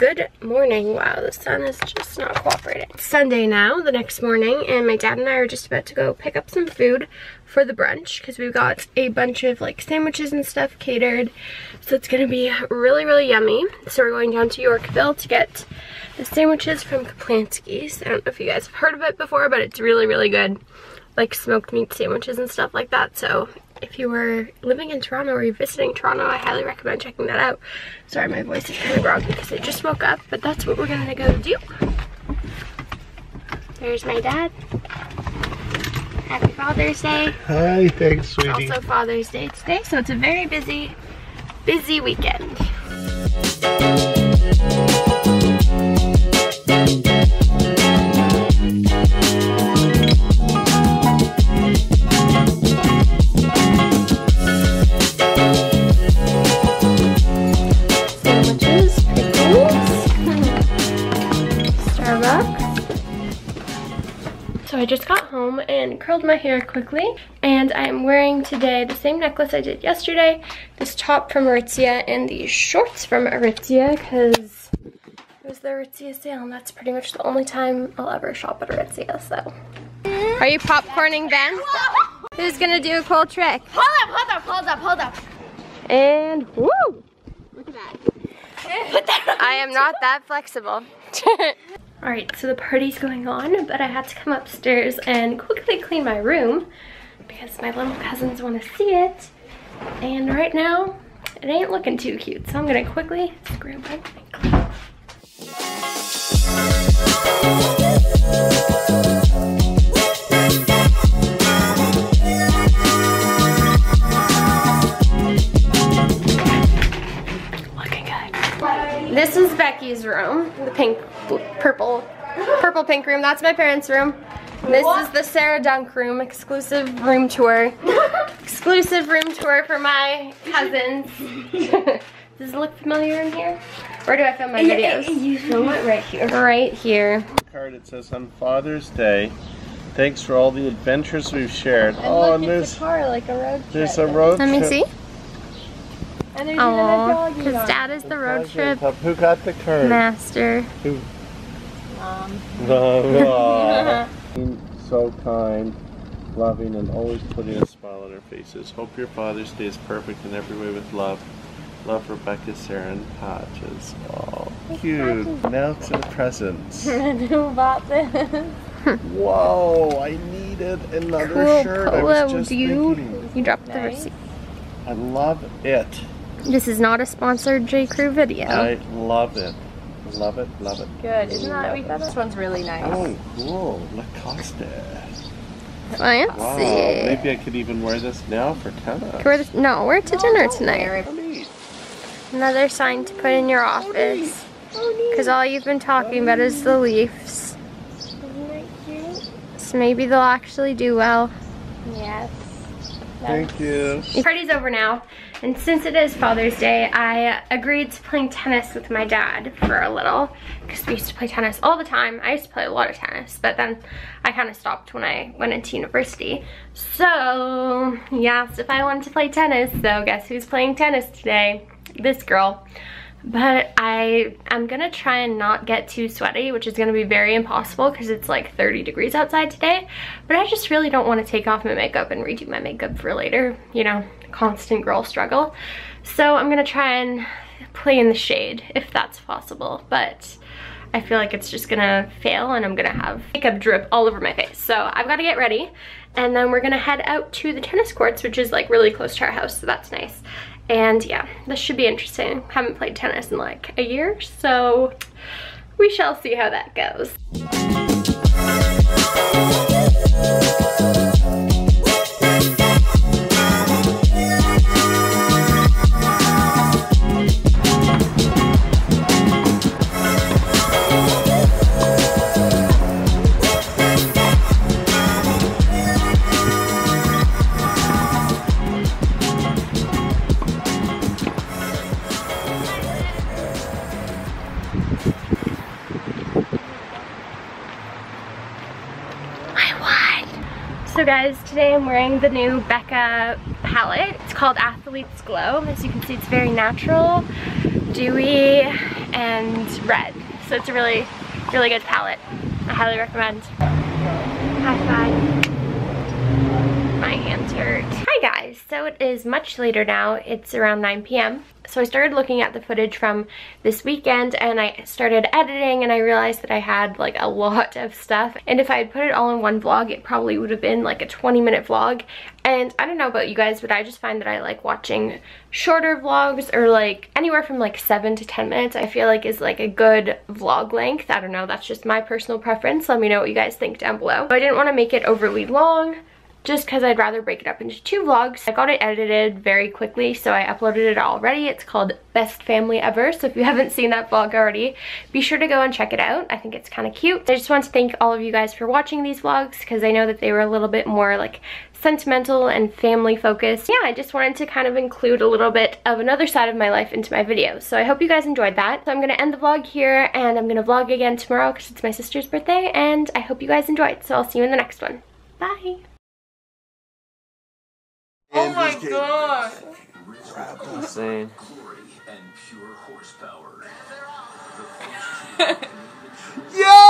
Good morning. Wow, the sun is just not cooperating. It's Sunday now, the next morning, and my dad and I are just about to go pick up some food for the brunch because we've got a bunch of like sandwiches and stuff catered. So it's gonna be really, really yummy. So we're going down to Yorkville to get the sandwiches from Caplansky's. I don't know if you guys have heard of it before, but it's really, really good. Like smoked meat sandwiches and stuff like that. So if you were living in Toronto or you're visiting Toronto, I highly recommend checking that out. Sorry, my voice is kind of groggy because I just woke up, but that's what we're gonna go do. There's my dad. Happy Father's Day. Hi, thanks, sweetie. Also Father's Day today, so it's a very busy, busy weekend. So I just got home and curled my hair quickly and I'm wearing today the same necklace I did yesterday, this top from Aritzia and these shorts from Aritzia because it was the Aritzia sale and that's pretty much the only time I'll ever shop at Aritzia, so. Are you popcorning Ben? Who's gonna do a cool trick? Hold up, hold up, hold up, hold up. And woo! Look at that. I am not that flexible. Alright, so the party's going on, but I had to come upstairs and quickly clean my room because my little cousins want to see it. And right now, it ain't looking too cute, so I'm gonna quickly scrub it and Becky's room, the pink, purple, purple pink room. That's my parents' room. This is the Sarah Dunk room, exclusive room tour. exclusive room tour for my cousins. Does it look familiar in here? Where do I film my videos? You film it right here. Right here. Card it says on Father's Day. Thanks for all the adventures we've shared. oh, and there's car like a road there's a road Let me see. And there's Oh, because dad is the road trip Who got the card? master. Who? Mom. Um. Aw. so kind, loving, and always putting a smile on our faces. Hope your Father's Day is perfect in every way with love. Love Rebecca, Sarah, and Patches. Oh, cute. Now to the presents. Who bought this? Whoa, I needed another Cool shirt. I polo, was just do you? thinking. You dropped the receipt. I love it. This is not a sponsored J. Crew video. I love it. Love it, love it. Good. Isn't that, Love we it. thought this one's really nice. Oh, cool. Lacoste. Fancy. Wow. Maybe I could even wear this now for tennis. We're the, no, we're to dinner tonight. Oh. Another sign to put in your office. Oh, because all you've been talking about is the Leafs. Isn't that cute? So maybe they'll actually do well. Yes. Thank you. Party's over now, and since it is Father's Day, I agreed to playing tennis with my dad for a little, because we used to play tennis all the time. I used to play a lot of tennis, but then I kind of stopped when I went into university. So, he asked if I wanted to play tennis, so guess who's playing tennis today? This girl. But I am gonna try and not get too sweaty, which is gonna be very impossible because it's like 30 degrees outside today. But I just really don't wanna take off my makeup and redo my makeup for later, you know, constant girl struggle. So I'm gonna try and play in the shade if that's possible. But I feel like it's just gonna fail and I'm gonna have makeup drip all over my face. So I've gotta get ready and then we're gonna head out to the tennis courts, which is like really close to our house, so that's nice. And yeah, this should be interesting. Haven't played tennis in like a year, so we shall see how that goes. So guys, today I'm wearing the new Becca palette. It's called Athlete's Glow. As you can see, it's very natural, dewy, and red. So it's a really, really good palette. I highly recommend. High five. My hands hurt. Hi guys, so it is much later now. It's around 9 p.m. So I started looking at the footage from this weekend and I started editing and I realized that I had like a lot of stuff. And if I had put it all in one vlog, it probably would have been like a 20 minute vlog. And I don't know about you guys, but I just find that I like watching shorter vlogs or like anywhere from like 7 to 10 minutes I feel like is like a good vlog length. I don't know, that's just my personal preference. Let me know what you guys think down below. But I didn't want to make it overly long just because I'd rather break it up into two vlogs. I got it edited very quickly, so I uploaded it already. It's called Best Family Ever, so if you haven't seen that vlog already, be sure to go and check it out. I think it's kind of cute. I just want to thank all of you guys for watching these vlogs because I know that they were a little bit more like sentimental and family focused. Yeah, I just wanted to kind of include a little bit of another side of my life into my videos. So I hope you guys enjoyed that. So I'm gonna end the vlog here and I'm gonna vlog again tomorrow because it's my sister's birthday and I hope you guys enjoyed. So I'll see you in the next one. Bye. Oh my god. Insane. Yeah!